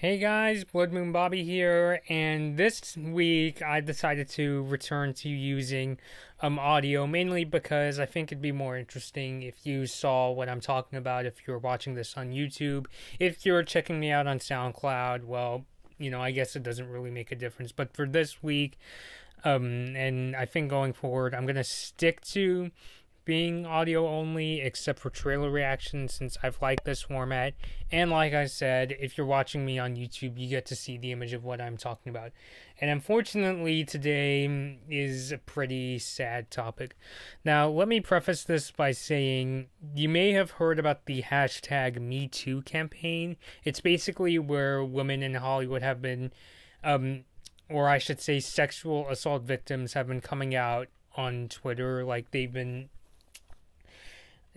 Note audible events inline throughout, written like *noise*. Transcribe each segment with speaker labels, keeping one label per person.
Speaker 1: Hey guys, Blood Moon Bobby here, and this week I decided to return to using um audio mainly because I think it'd be more interesting if you saw what I'm talking about if you're watching this on YouTube. If you're checking me out on SoundCloud, well, you know, I guess it doesn't really make a difference. But for this week, um and I think going forward, I'm going to stick to being audio only except for trailer reactions since I've liked this format. And like I said, if you're watching me on YouTube, you get to see the image of what I'm talking about. And unfortunately, today is a pretty sad topic. Now, let me preface this by saying you may have heard about the hashtag MeToo campaign. It's basically where women in Hollywood have been, um, or I should say, sexual assault victims have been coming out on Twitter. Like they've been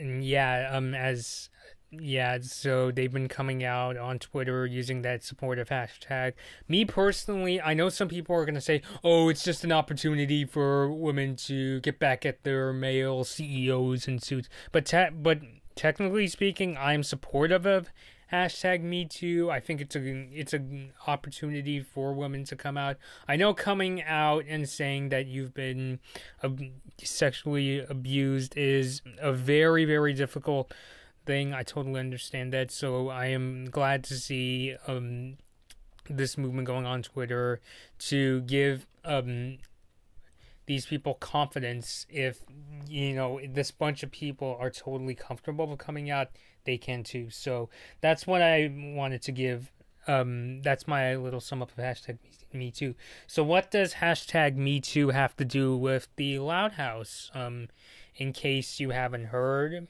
Speaker 1: and yeah, um, as yeah, so they've been coming out on Twitter using that supportive hashtag. Me personally, I know some people are gonna say, "Oh, it's just an opportunity for women to get back at their male CEOs and suits," but te- but technically speaking, I'm supportive of hashtag me too. I think it's a it's an opportunity for women to come out. I know coming out and saying that you've been uh, sexually abused is a very very difficult thing. I totally understand that. So i am glad to see um this movement going on twitter to give um these people confidence if you know this bunch of people are totally comfortable with coming out they can too. So that's what I wanted to give. Um, that's my little sum up of hashtag me too. So what does hashtag me too have to do with the Loud House? Um, in case you haven't heard,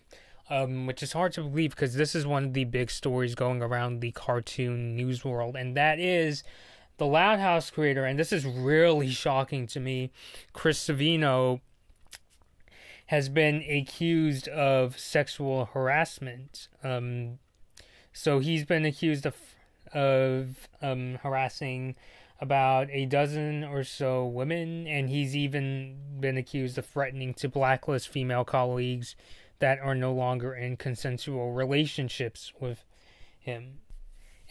Speaker 1: um, which is hard to believe because this is one of the big stories going around the cartoon news world, and that is the Loud House creator, and this is really shocking to me, Chris Savino has been accused of sexual harassment. Um, so he's been accused of of um, harassing about a dozen or so women, and he's even been accused of threatening to blacklist female colleagues that are no longer in consensual relationships with him.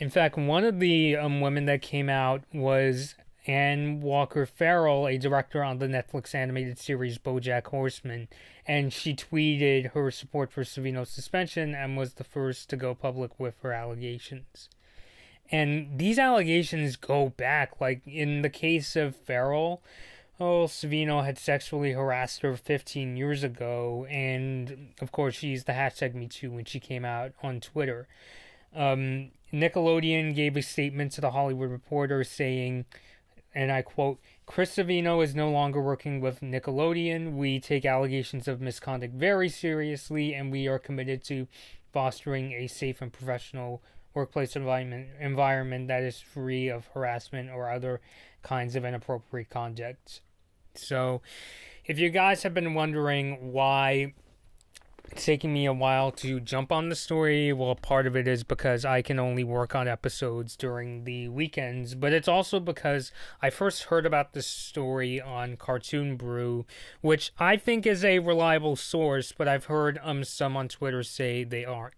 Speaker 1: In fact, one of the um, women that came out was Anne Walker Farrell, a director on the Netflix animated series Bojack Horseman, and she tweeted her support for Savino's suspension and was the first to go public with her allegations. And these allegations go back, like in the case of Farrell, oh, Savino had sexually harassed her 15 years ago, and of course, she used the hashtag MeToo when she came out on Twitter. Um, Nickelodeon gave a statement to the Hollywood Reporter saying, and I quote, Chris Savino is no longer working with Nickelodeon. We take allegations of misconduct very seriously, and we are committed to fostering a safe and professional workplace environment environment that is free of harassment or other kinds of inappropriate conduct. So, if you guys have been wondering why it's taking me a while to jump on the story. Well, part of it is because I can only work on episodes during the weekends, but it's also because I first heard about this story on Cartoon Brew, which I think is a reliable source, but I've heard um some on Twitter say they aren't.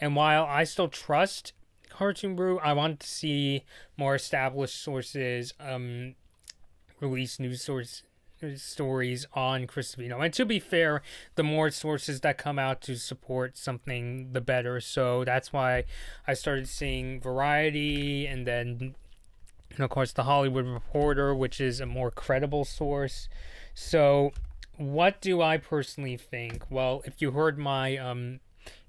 Speaker 1: And while I still trust Cartoon Brew, I want to see more established sources um release news sources stories on Chris Savino. And to be fair, the more sources that come out to support something, the better. So that's why I started seeing Variety and then, and of course, The Hollywood Reporter, which is a more credible source. So, what do I personally think? Well, if you heard my um,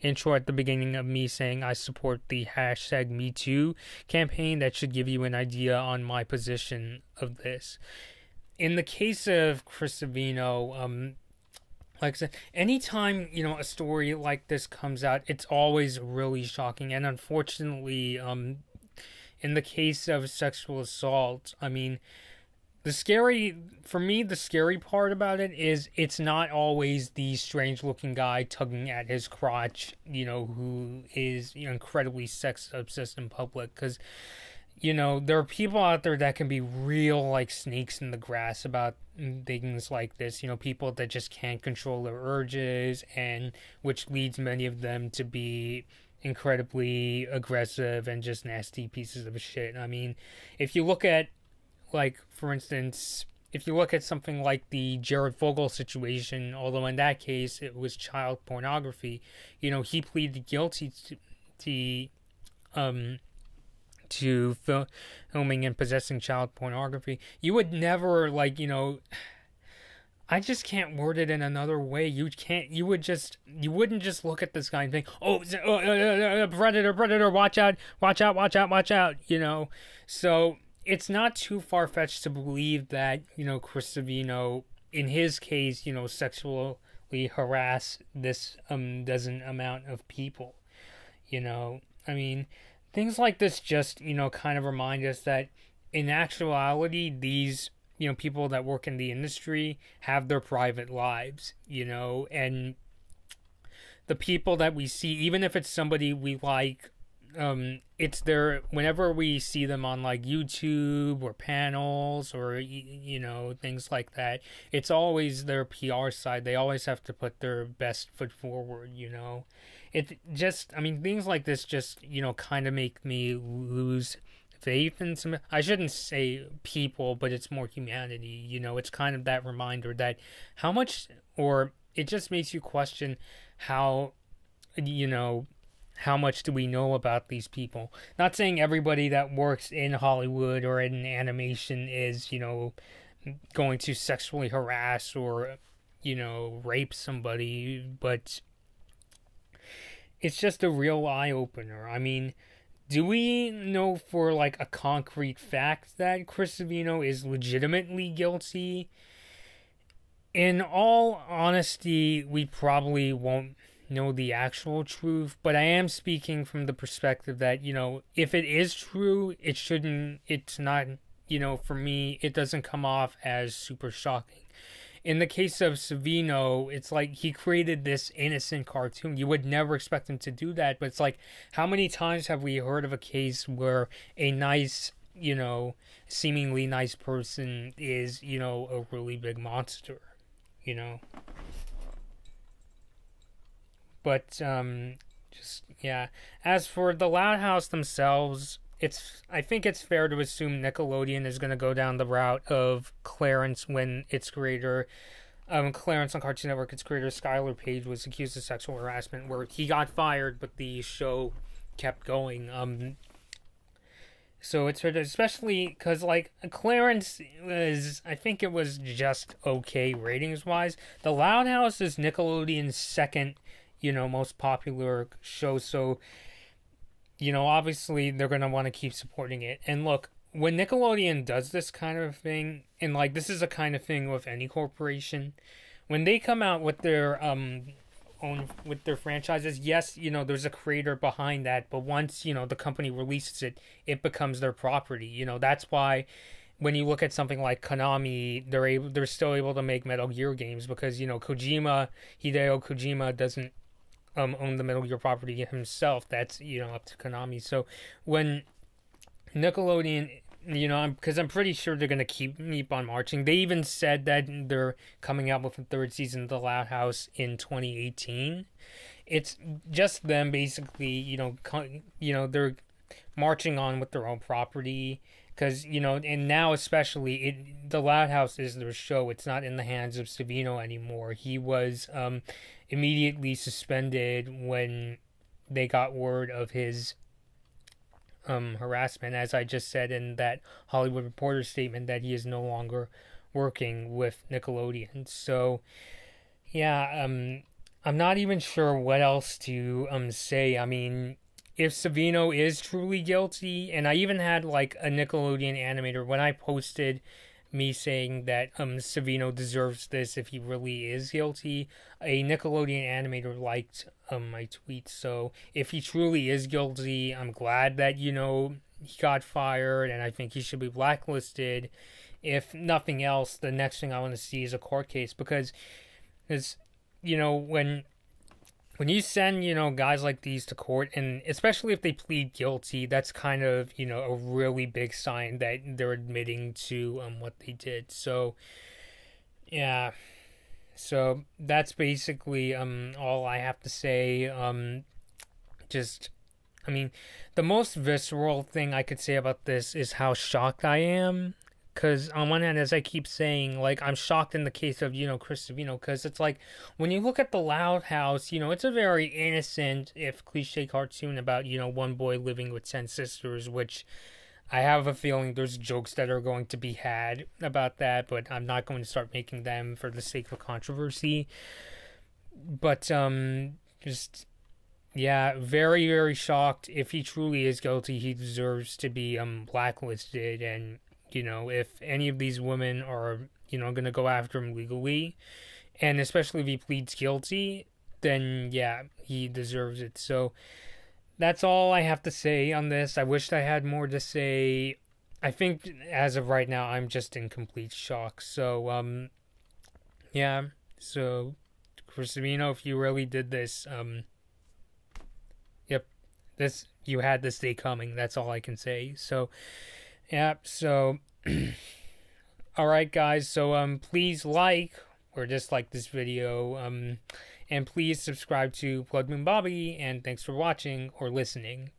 Speaker 1: intro at the beginning of me saying I support the hashtag MeToo campaign, that should give you an idea on my position of this in the case of Chris Savino, um, like I said, anytime you know a story like this comes out, it's always really shocking. And unfortunately, um, in the case of sexual assault, I mean, the scary for me, the scary part about it is it's not always the strange-looking guy tugging at his crotch, you know, who is you know, incredibly sex obsessed in public, because you know, there are people out there that can be real like snakes in the grass about things like this. You know, people that just can't control their urges, and which leads many of them to be incredibly aggressive and just nasty pieces of shit. I mean, if you look at, like, for instance, if you look at something like the Jared Fogle situation, although in that case it was child pornography, you know, he pleaded guilty to, to um, to fil- filming and possessing child pornography. You would never, like, you know, I just can't word it in another way. You can't. You would just. You wouldn't just look at this guy and think, "Oh, uh, uh, uh, predator, predator! Watch out! Watch out! Watch out! Watch out!" You know. So it's not too far fetched to believe that you know Chris Savino, in his case, you know, sexually harass this um dozen amount of people. You know, I mean, things like this just you know kind of remind us that in actuality these you know people that work in the industry have their private lives you know and the people that we see even if it's somebody we like um it's their whenever we see them on like YouTube or panels or you know things like that it's always their PR side. They always have to put their best foot forward you know it just i mean things like this just you know kind of make me lose faith in some I shouldn't say people, but it's more humanity, you know, it's kind of that reminder that how much or it just makes you question how you know how much do we know about these people? Not saying everybody that works in Hollywood or in animation is, you know, going to sexually harass or, you know, rape somebody, but it's just a real eye opener. I mean, do we know for like a concrete fact that Chris Savino is legitimately guilty? In all honesty, we probably won't know the actual truth, but I am speaking from the perspective that, you know, if it is true, it shouldn't, it's not, you know, for me, it doesn't come off as super shocking in the case of Savino, it's like he created this innocent cartoon. You would never expect him to do that, but it's like how many times have we heard of a case where a nice, you know, seemingly nice person is, you know, a really big monster, you know? But um just yeah, as for the Loud House themselves, it's I think it's fair to assume Nickelodeon is going to go down the route of Clarence when its creator, um, Clarence on Cartoon Network, its creator Skyler Page was accused of sexual harassment, where he got fired, but the show kept going. Um, so it's especially because like Clarence was, I think it was just okay ratings wise. The Loud House is Nickelodeon's second, you know, most popular show. So you know, obviously they're going to want to keep supporting it. And look, when Nickelodeon does this kind of thing, and like this is a kind of thing with any corporation, when they come out with their um own with their franchises, yes, you know, there's a creator behind that, but once, you know, the company releases it, it becomes their property. You know, that's why when you look at something like Konami, they're able they're still able to make Metal Gear games because, you know, Kojima, Hideo Kojima doesn't um, own the Metal Gear property himself. That's you know up to Konami. So when Nickelodeon, you know, because I'm, I'm, pretty sure they're gonna keep keep on marching. They even said that they're coming out with a third season of The Loud House in 2018. It's just them basically, you know, con- you know, they're marching on with their own property because you know and now especially it the loud house is their show it's not in the hands of savino anymore he was um immediately suspended when they got word of his um, harassment, as I just said in that Hollywood Reporter statement, that he is no longer working with Nickelodeon. So, yeah, um, I'm not even sure what else to um say. I mean, if Savino is truly guilty, and I even had like a Nickelodeon animator when I posted me saying that um Savino deserves this if he really is guilty. A Nickelodeon animator liked um my tweet, so if he truly is guilty, I'm glad that you know he got fired, and I think he should be blacklisted. If nothing else, the next thing I want to see is a court case because, is you know when when you send you know guys like these to court and especially if they plead guilty that's kind of you know a really big sign that they're admitting to um what they did so yeah so that's basically um all i have to say um just I mean, the most visceral thing I could say about this is how shocked I am. Because on one hand, as I keep saying, like, I'm shocked in the case of, you know, Chris Savino, because it's like, when you look at The Loud House, you know, it's a very innocent, if cliche cartoon about, you know, one boy living with 10 sisters, which I have a feeling there's jokes that are going to be had about that, but I'm not going to start making them for the sake of controversy. But, um, just yeah, very very shocked. If he truly is guilty, he deserves to be um blacklisted. And you know, if any of these women are you know gonna go after him legally, and especially if he pleads guilty, then yeah, he deserves it. So that's all I have to say on this. I wished I had more to say. I think as of right now, I'm just in complete shock. So um, yeah. So, Chris Savino, if you really did this, um yep, this you had this day coming. That's all I can say. So, yeah. So, *clears throat* All right, guys. So um, please like or dislike this video. Um, and please subscribe to Blood Moon Bobby. And thanks for watching or listening.